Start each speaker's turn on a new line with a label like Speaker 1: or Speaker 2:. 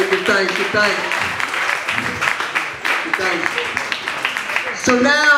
Speaker 1: right, good thanks, good thanks. Good thanks. So now,